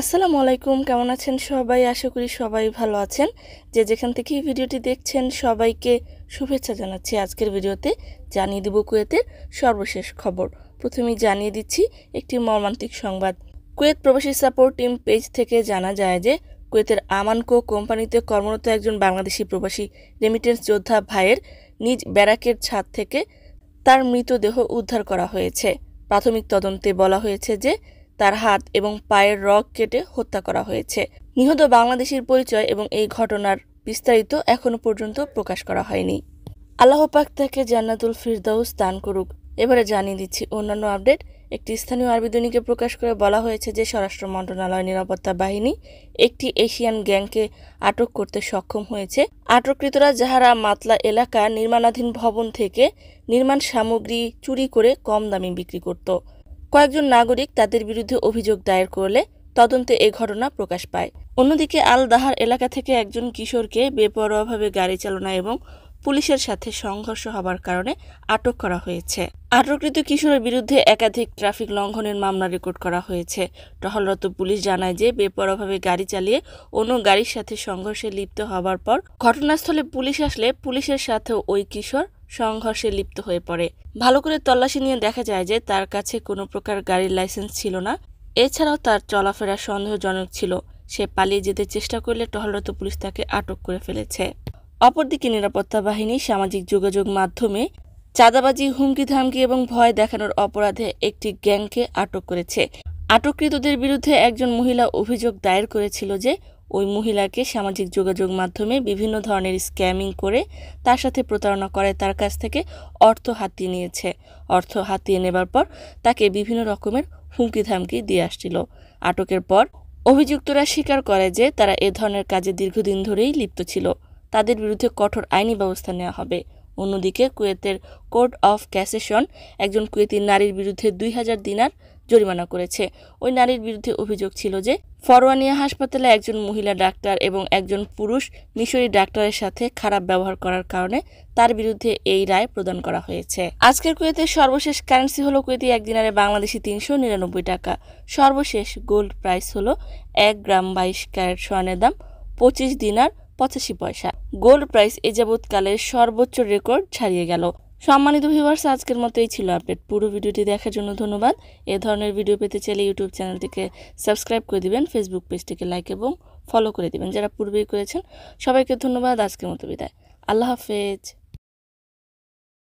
আসসালামু আলাইকুম, কেমন আছেন সবাই? আশা করি সবাই ভালো আছেন। যে যেখান থেকে এই ভিডিওটি দেখছেন, সবাইকে শুভেচ্ছা জানাচ্ছি আজকের ভিডিওতে। জানিয়ে দেব কুয়েতের সর্বশেষ খবর। প্রথমেই জানিয়ে দিচ্ছি একটি মর্মান্তিক সংবাদ। কুয়েত প্রবাসী সাপোর্ট টিম পেজ থেকে জানা যায় যে, কুয়েতের আমানকো কোম্পানিতে কর্মরত একজন বাংলাদেশি প্রবাসী রেমিটেন্স যোদ্ধা ভাইয়ের নিজ ব্যারাকের ছাদ থেকে তার মৃতদেহ উদ্ধার করা হয়েছে। প্রাথমিক তদন্তে বলা হয়েছে যে তার হাত এবং পায়ের রগ কেটে হত্যা করা হয়েছে। নিহত বাংলাদেশির পরিচয় এবং এই ঘটনার বিস্তারিত এখনও পর্যন্ত প্রকাশ করা হয়নি। আল্লাহ পাক তাকে জান্নাতুল ফিরদাউস দান করুক। এবারে জানিয়ে দিচ্ছি, অন্যান্য আপডেট। একটি স্থানীয় আরবি দৈনিকে প্রকাশ করে বলা হয়েছে যে, স্বরাষ্ট্র মন্ত্রণালয় নিরাপত্তা বাহিনী একটি এশিয়ান গ্যাংকে আটক করতে সক্ষম হয়েছে। আটককৃতরা যাহারা মাতলা এলাকা নির্মাণাধীন ভবন থেকে নির্মাণ সামগ্রী চুরি করে কম দামে বিক্রি করত। কয়েকজন নাগরিক তাদের বিরুদ্ধে অভিযোগ দায়ের করলে তদন্তে এ ঘটনা প্রকাশ পায়। অন্যদিকে আল দাহার এলাকা থেকে একজন কিশোরকে বেপরোয়াভাবে গাড়ি চালনা এবং পুলিশের সাথে সংঘর্ষ হবার কারণে আটক করা হয়েছে। আটককৃত কিশোরের বিরুদ্ধে একাধিক ট্রাফিক লঙ্ঘনের মামলা রেকর্ড করা হয়েছে। টহলরত পুলিশ জানায় যে বেপরোয়াভাবে গাড়ি চালিয়ে অন্য গাড়ির সাথে সংঘর্ষে লিপ্ত হবার পর ঘটনাস্থলে পুলিশ আসলে পুলিশের সাথেও ওই কিশোর সংঘর্ষে লিপ্ত হয়ে পড়ে। ভালো করে তল্লাশি নিয়ে দেখা যায় যে তার কাছে কোনো প্রকার গাড়ির লাইসেন্স ছিল না। এছাড়াও তার চলাফেরা সন্দেহজনক ছিল। সে পালিয়ে যেতে চেষ্টা করলে টহলরত পুলিশ তাকে আটক করে ফেলেছে। অপরদিকে নিরাপত্তা বাহিনী সামাজিক যোগাযোগ মাধ্যমে চাঁদাবাজি হুমকি ধামকি এবং ভয় দেখানোর অপরাধে একটি গ্যাংকে আটক করেছে। আটককৃতদের বিরুদ্ধে একজন মহিলা অভিযোগ দায়ের করেছিল যে ওই মহিলাকে সামাজিক যোগাযোগ মাধ্যমে বিভিন্ন ধরনের স্ক্যামিং করে তার সাথে প্রতারণা করে, তার কাছ থেকে অর্থ হাতিয়ে নিয়েছে। অর্থ হাতিয়ে নেবার পর তাকে বিভিন্ন রকমের হুমকি ধামকি দিয়ে আসছিল। আটকের পর অভিযুক্তরা স্বীকার করে যে তারা এ ধরনের কাজে দীর্ঘদিন ধরেই লিপ্ত ছিল। তাদের বিরুদ্ধে কঠোর আইনি ব্যবস্থা নেওয়া হবে। অন্যদিকে কুয়েতের কোর্ট অফ ক্যাসেশন একজন কুয়েতি নারীর বিরুদ্ধে দুই হাজার দিনার জরিমানা করেছে। ওই নারীর বিরুদ্ধে অভিযোগ ছিল যে ফরওয়ানিয়া হাসপাতালে একজন মহিলা ডাক্তার এবং একজন পুরুষ মিশরি ডাক্তারের সাথে খারাপ ব্যবহার করার কারণে তার বিরুদ্ধে এই রায় প্রদান করা হয়েছে। আজকের কুয়েতের সর্বশেষ কারেন্সি হলো কুয়েতি এক দিনারে বাংলাদেশি তিনশো নিরানব্বই টাকা। সর্বশেষ গোল্ড প্রাইস হলো এক গ্রাম বাইশ ক্যারেট স্বর্ণের দাম পঁচিশ দিনার পঁচাশি পয়সা। গোল্ড প্রাইস এ যাবৎকালের সর্বোচ্চ রেকর্ড ছাড়িয়ে গেল। সম্মানিত ভিউয়ার্স আজকের মতো এই ছিল আপডেট পুরো ভিডিওটি দেখার জন্য ধন্যবাদ। এ ধরনের ভিডিও পেতে চাইলে ইউটিউব চ্যানেলটিকে সাবস্ক্রাইব করে দিবেন ফেসবুক পেজটিকে লাইক এবং ফলো করে দিবেন। যারা পূর্বেই করেছেন, সবাইকে ধন্যবাদ। আজকের মতো বিদায়। আল্লাহ হাফেজ।